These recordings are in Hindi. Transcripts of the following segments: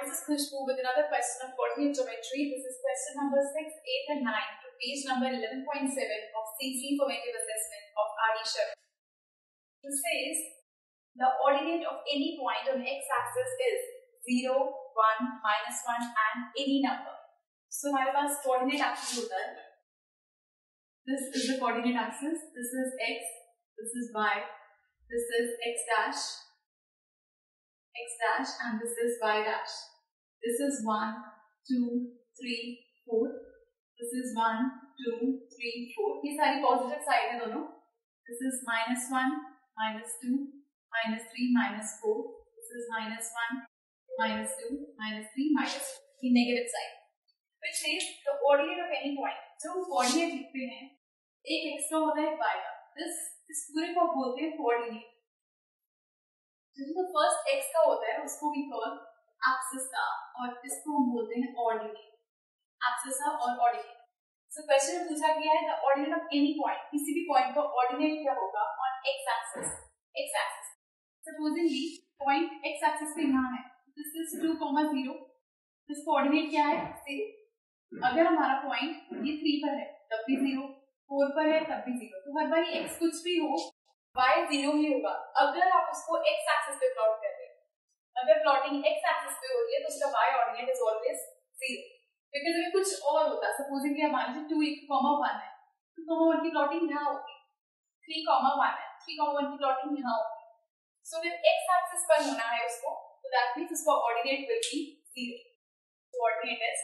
this is Khushbu with another question of coordinate geometry. This is question number 6, 8 and 9 to page number 11.7 of CC Formative Assessment of R.E. Sharma. It says, the ordinate of any point on x-axis is 0, 1, minus 1 and any number. So हमारे पास coordinate axis होता है. This is the coordinate axis. This is x, this is y, this is x dash, x dash and this is y dash. This is 1, 2, 3, 4. This is 1, 2, 3, 4. ये सारी positive side है दोनों. This is minus 1, minus 2, minus 3, minus 4. This is minus 1, minus 2, minus 3, minus 4. ये negative side. Which says the ordinate of any point. जो coordinate लिखते हैं एक x का होता है एक y का. This इस पूरे को बोलते हैं coordinate. जो फर्स्ट एक्स का उसको भी कॉल एक्सिस और इसको हम बोलते हैं ऑर्डिनेट एक्सिस और ऑर्डिनेट सो क्वेश्चन पूछा गया है the ordinate of any point किसी भी पॉइंट का ऑर्डिनेट क्या होगा on x axis x axis supposingly point x axis पे यहाँ है दिस इज़ 2, 0 दिस कोऑर्डिनेट क्या है? से अगर हमारा पॉइंट ये 3 पर है तब भी 0 4 पर है तब भी 0 तो हर बार एक्स कुछ भी हो y ज़ीरो ही होगा. अगर आप उसको x एक्सिस पे प्लॉट कर रहे हैं अगर प्लॉटिंग x एक्सिस पे हो रही है तो उसका y ordinate is always zero because अगर कुछ और होता सपोजिंग कि मान लीजिए टू कॉमा वन है टू कॉमा वन की प्लॉटिंग यहाँ होगी थ्री कॉमा वन है थ्री कॉमा वन की प्लॉटिंग यहाँ होगी. सो अगर x एक्सिस पर होना है उसको तो दैट मीन्स उसका ordinate will be zero ordinate is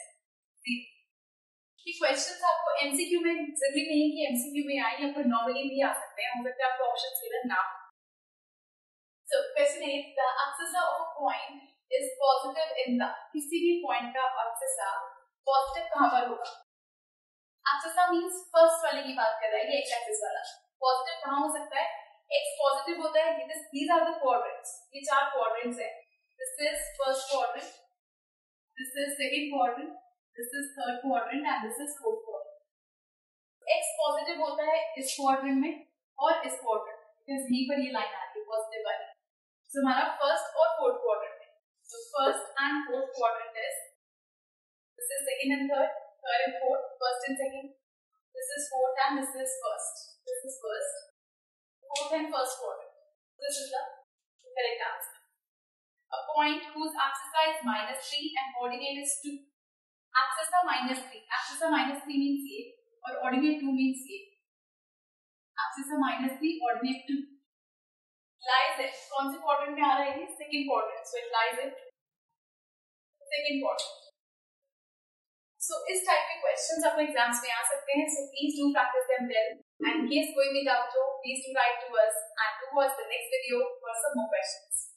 zero कि क्वेश्चंस आपको एमसीक्यू में, ज़रूरी नहीं कि एमसीक्यू में आए या फिर नॉर्मली भी आ सकते हैं, हो सकता है आपको ऑप्शंस क्लियर ना so question is the axis of a is positive in the किसी भी पॉइंट का एक्सिस पॉजिटिव कहाँ पर होगा। एक्सिस मींस फ़र्स्ट वाले की बात कर रहा है, ये एक्स एक्सिस वाला। पॉजिटिव कहाँ हो सकता है? एक्स पॉजिटिव होता है this these are the quadrants ये चार क्वाड्रेंट्स हैं। This is first quadrant this is second quadrant this is third quadrant, and this is fourth quadrant. X positive होता है इस क्वाड्रेंट में और इस क्वाड्रेंट बिकॉज़ यहीं पर ये लाइन आ रही है पॉजिटिव वाली। सो हमारा फ़र्स्ट और फोर्थ क्वार्टर है. So first and fourth quarter this this is second and third third and fourth first and second this is fourth and this is first this is first fourth and first quarter this is the correct answer a point whose axis is -3 and ordinate is 2 axis का -3 एक्सिस का -3 मींस ए और ऑर्डिनेट 2 मींस ए एक्सिस का -3 ऑर्डिनेट 2 lies it. कौन से क्वाड्रेंट में आ रहा है? Second quadrant so it lies it second quadrant so इस टाइप के क्वेश्चंस आपको एग्ज़ाम्स में आ सकते हैं. So please do practice them well and case कोई भी डाउट हो please write to us and to watch the next video for some more questions